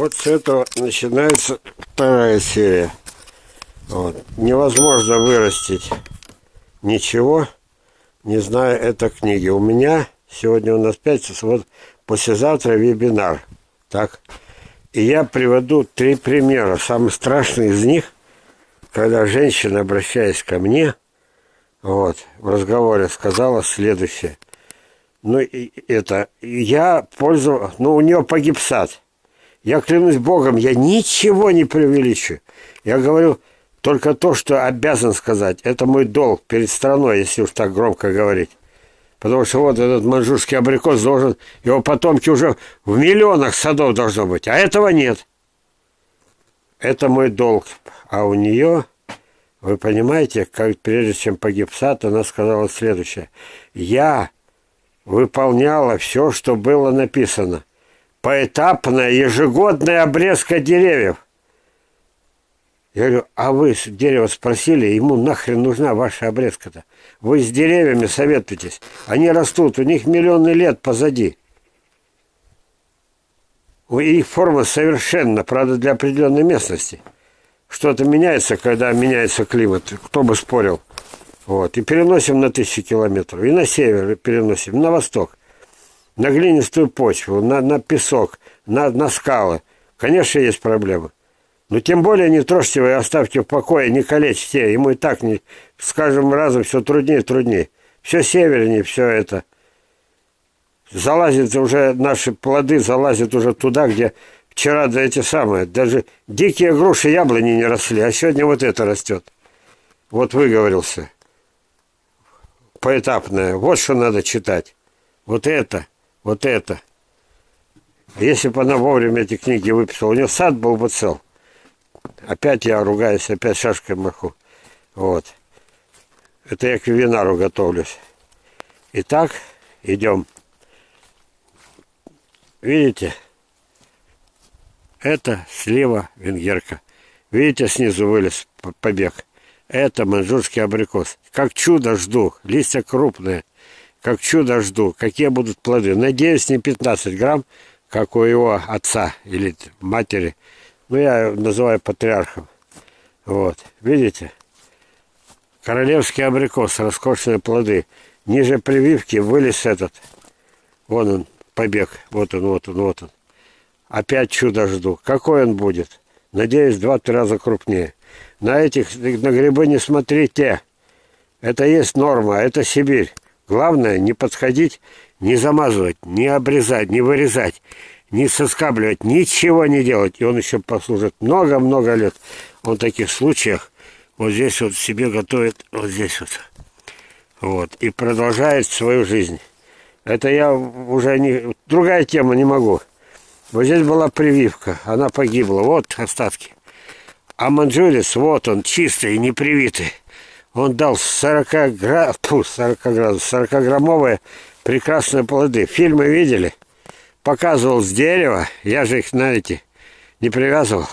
Вот с этого начинается вторая серия. Вот. Невозможно вырастить ничего, не зная этой книги. У меня сегодня у нас пятница, вот послезавтра вебинар. Так. И я приведу три примера. Самый страшный из них, когда женщина, обращаясь ко мне, вот, в разговоре сказала следующее. Ну, это, я пользовался, ну, у нее погиб сад. Я клянусь Богом, я ничего не преувеличиваю. Я говорю только то, что обязан сказать. Это мой долг перед страной, если уж так громко говорить. Потому что вот этот манжурский абрикос должен, его потомки уже в миллионах садов должно быть, а этого нет. Это мой долг. А у нее, вы понимаете, как прежде чем погиб сад, она сказала следующее. Я выполняла все, что было написано поэтапная ежегодная обрезка деревьев. Я говорю, а вы с дерева спросили, ему нахрен нужна ваша обрезка-то? Вы с деревьями советуетесь. Они растут, у них миллионы лет позади. Их форма совершенно, правда, для определенной местности. Что-то меняется, когда меняется климат. Кто бы спорил. Вот. И переносим на тысячи километров. И на север переносим, на восток на глинистую почву, на, на песок, на, на скалы. Конечно, есть проблемы. Но тем более не трожьте вы, оставьте в покое, не калечьте. Ему и так, не, с каждым разом все труднее и труднее. Все севернее, все это. Залазит уже, наши плоды залазят уже туда, где вчера да эти самые, даже дикие груши яблони не росли, а сегодня вот это растет. Вот выговорился. Поэтапное. Вот что надо читать. Вот это вот это. Если бы она вовремя эти книги выписала, у нее сад был бы цел. Опять я ругаюсь, опять шашкой маху. Вот. Это я к винару готовлюсь. Итак, идем. Видите? Это слева венгерка. Видите, снизу вылез побег. Это манжурский абрикос. Как чудо жду. Листья крупные как чудо жду, какие будут плоды. Надеюсь, не 15 грамм, как у его отца или матери. Ну, я называю патриархом. Вот, видите? Королевский абрикос, роскошные плоды. Ниже прививки вылез этот. Вон он, побег. Вот он, вот он, вот он. Опять чудо жду. Какой он будет? Надеюсь, два-три раза крупнее. На этих, на грибы не смотрите. Это есть норма, это Сибирь. Главное не подходить, не замазывать, не обрезать, не вырезать, не соскабливать, ничего не делать. И он еще послужит много-много лет. Он в таких случаях вот здесь вот себе готовит, вот здесь вот. Вот. И продолжает свою жизнь. Это я уже не... Другая тема, не могу. Вот здесь была прививка, она погибла. Вот остатки. А манджурис, вот он, чистый, не привитый он дал 40, гра... Фу, 40 градусов, 40 граммовые прекрасные плоды. Фильмы видели? Показывал с дерева, я же их, знаете, не привязывал.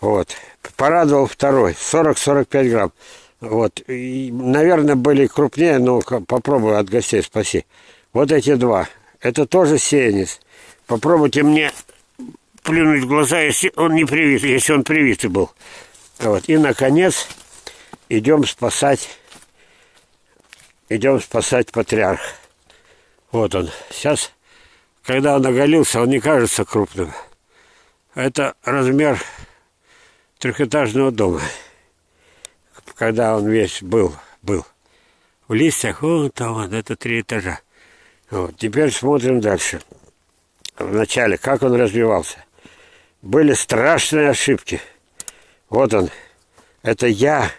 Вот. Порадовал второй, 40-45 грамм. Вот. И, наверное, были крупнее, но попробую от гостей спаси. Вот эти два. Это тоже сеянец. Попробуйте мне плюнуть в глаза, если он не привит, если он привитый был. Вот. И, наконец, идем спасать, идем спасать патриарх. Вот он. Сейчас, когда он оголился, он не кажется крупным. Это размер трехэтажного дома. Когда он весь был, был. В листьях, вот там, вот, это три этажа. Вот. Теперь смотрим дальше. Вначале, как он развивался. Были страшные ошибки. Вот он. Это я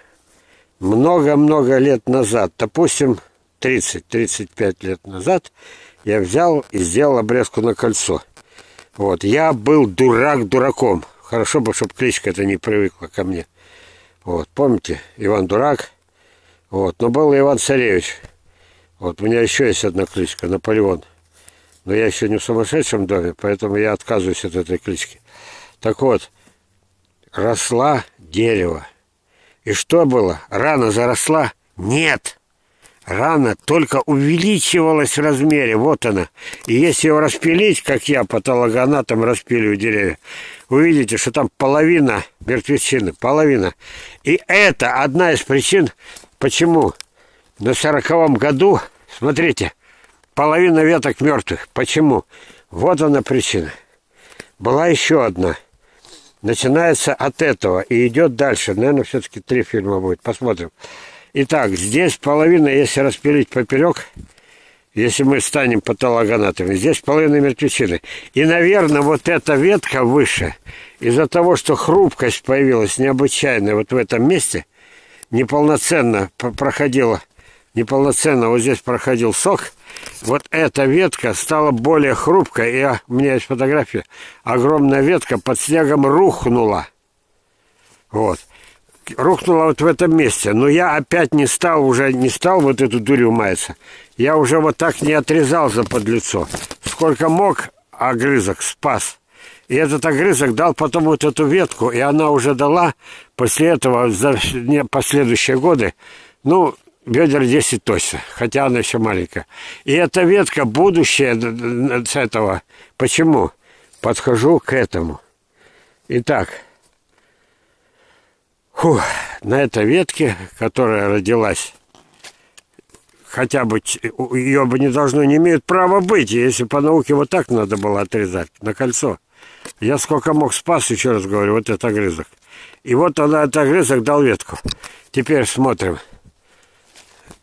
много-много лет назад, допустим, 30-35 лет назад, я взял и сделал обрезку на кольцо. Вот, я был дурак дураком. Хорошо бы, чтобы кличка это не привыкла ко мне. Вот, помните, Иван Дурак. Вот, но был Иван Царевич. Вот, у меня еще есть одна кличка, Наполеон. Но я еще не в сумасшедшем доме, поэтому я отказываюсь от этой клички. Так вот, росла дерево. И что было? Рана заросла? Нет. рана только увеличивалась в размере. Вот она. И если его распилить, как я патологоанатом распиливаю деревья, увидите, что там половина мертвечины, половина. И это одна из причин, почему на сороковом году, смотрите, половина веток мертвых. Почему? Вот она причина. Была еще одна. Начинается от этого и идет дальше. Наверное, все-таки три фильма будет. Посмотрим. Итак, здесь половина, если распилить поперек, если мы станем патологонатами, здесь половина мертвечины. И, наверное, вот эта ветка выше, из-за того, что хрупкость появилась необычайная вот в этом месте, неполноценно проходила, неполноценно вот здесь проходил сок, вот эта ветка стала более хрупкой. И у меня есть фотография. Огромная ветка под снегом рухнула. Вот. Рухнула вот в этом месте. Но я опять не стал, уже не стал вот эту дурью маяться. Я уже вот так не отрезал за подлицо. Сколько мог, огрызок спас. И этот огрызок дал потом вот эту ветку, и она уже дала после этого за последующие годы, ну, бедер 10 точно, хотя она еще маленькая. И эта ветка будущее с этого. Почему? Подхожу к этому. Итак, фу, на этой ветке, которая родилась, хотя бы ее бы не должно, не имеют права быть, если по науке вот так надо было отрезать, на кольцо. Я сколько мог спас, еще раз говорю, вот этот огрызок. И вот она, этот огрызок дал ветку. Теперь смотрим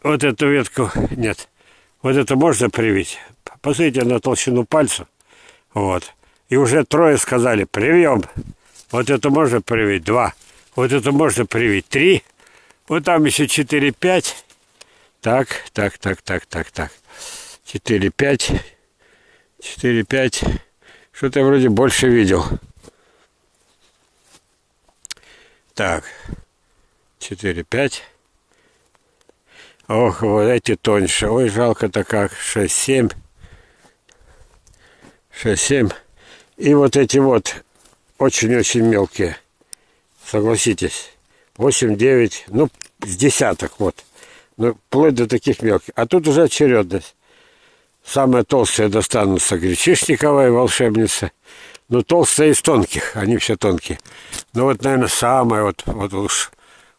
вот эту ветку, нет, вот это можно привить. Посмотрите на толщину пальца. Вот. И уже трое сказали, привьем. Вот это можно привить, два. Вот это можно привить, три. Вот там еще четыре, пять. Так, так, так, так, так, так. Четыре, пять. Четыре, пять. Что-то я вроде больше видел. Так. Четыре, пять. Ох, вот эти тоньше. Ой, жалко-то как. 6-7. 6-7. И вот эти вот очень-очень мелкие. Согласитесь. 8-9, ну, с десяток вот. Ну, вплоть до таких мелких. А тут уже очередность. Самая толстая достанутся гречишниковая волшебница. Ну, толстая из тонких, они все тонкие. Ну, вот, наверное, самая вот, вот уж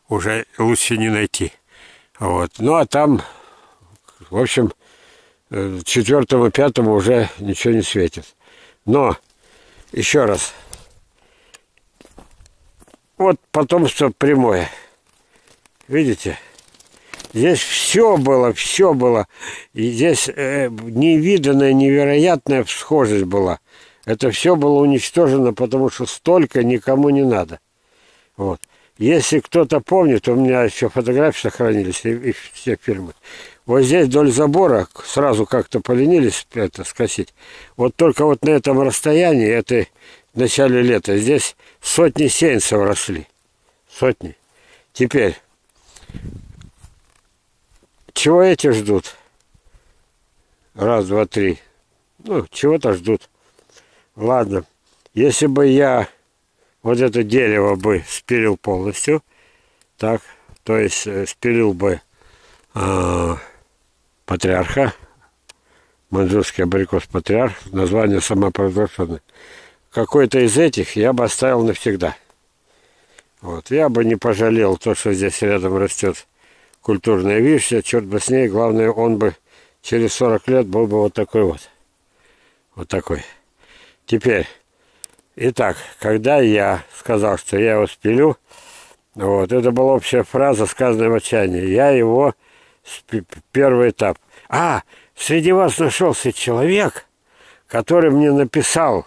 уже лучше не найти. Вот. Ну, а там, в общем, э, четвертому, пятому уже ничего не светит. Но, еще раз, вот потомство прямое. Видите? Здесь все было, все было. И здесь э, невиданная, невероятная схожесть была. Это все было уничтожено, потому что столько никому не надо. Вот. Если кто-то помнит, у меня еще фотографии сохранились, и, все фильмы. Вот здесь вдоль забора сразу как-то поленились это скосить. Вот только вот на этом расстоянии, это в начале лета, здесь сотни сеянцев росли. Сотни. Теперь, чего эти ждут? Раз, два, три. Ну, чего-то ждут. Ладно. Если бы я вот это дерево бы спилил полностью, так, то есть э, спилил бы э, патриарха, маньчжурский абрикос патриарх, название самопровозглашенное. Какой-то из этих я бы оставил навсегда. Вот. Я бы не пожалел то, что здесь рядом растет культурная вишня, черт бы с ней, главное, он бы через 40 лет был бы вот такой вот. Вот такой. Теперь, Итак, когда я сказал, что я его спилю, вот, это была общая фраза, сказанная в отчаянии. Я его, первый этап. А, среди вас нашелся человек, который мне написал,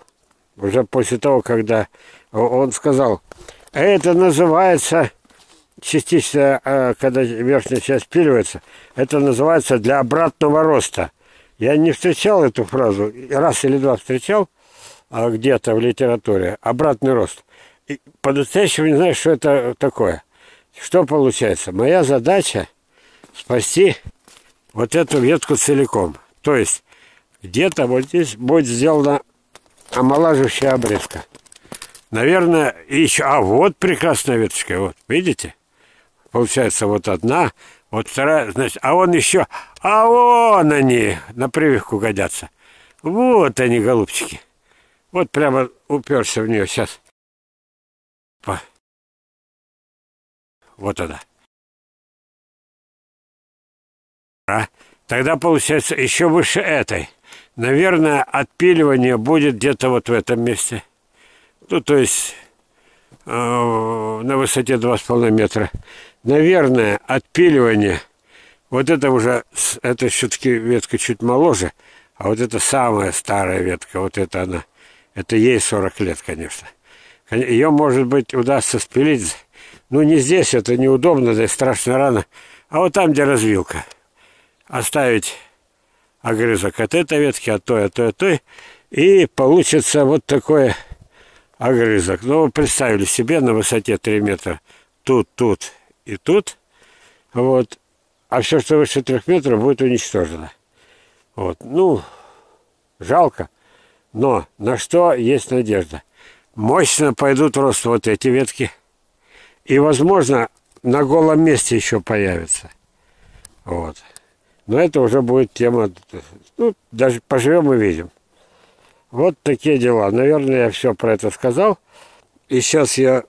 уже после того, когда он сказал, это называется, частично, а, когда верхняя часть спиливается, это называется для обратного роста. Я не встречал эту фразу, раз или два встречал, где-то в литературе, обратный рост. По-настоящему не знаю, что это такое. Что получается? Моя задача спасти вот эту ветку целиком. То есть где-то вот здесь будет сделана омолаживающая обрезка. Наверное, еще... А, вот прекрасная веточка, вот, видите? Получается, вот одна, Вот вторая, значит, а он еще, а вон они на прививку годятся. Вот они, голубчики. Вот прямо уперся в нее сейчас. Вот она. А? Тогда получается еще выше этой. Наверное, отпиливание будет где-то вот в этом месте. Ну, то есть э, на высоте 2,5 метра. Наверное, отпиливание. Вот это уже, это все-таки ветка чуть моложе. А вот это самая старая ветка, вот это она. Это ей 40 лет, конечно. Ее, может быть, удастся спилить. Ну, не здесь, это неудобно, да и страшно рано. А вот там, где развилка. Оставить огрызок от этой ветки, от той, от той, от той. И получится вот такой огрызок. Ну, вы представили себе на высоте 3 метра. Тут, тут и тут. Вот. А все, что выше 3 метров, будет уничтожено. Вот. Ну, жалко. Но на что есть надежда? Мощно пойдут рост вот эти ветки. И, возможно, на голом месте еще появится. Вот. Но это уже будет тема, ну, даже поживем и видим. Вот такие дела. Наверное, я все про это сказал. И сейчас я...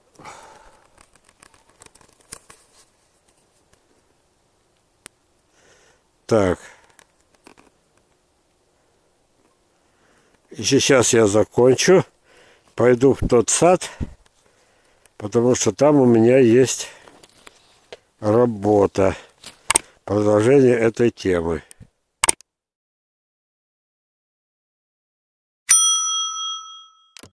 Так. Сейчас я закончу. Пойду в тот сад, потому что там у меня есть работа продолжение этой темы.